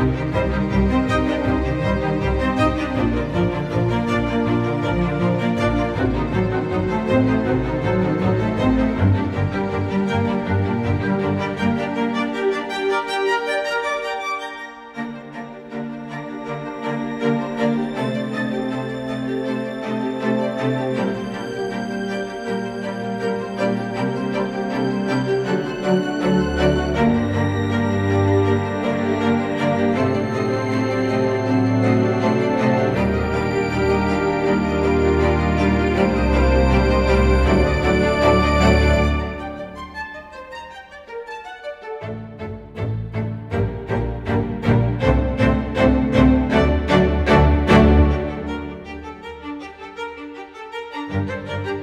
Música Música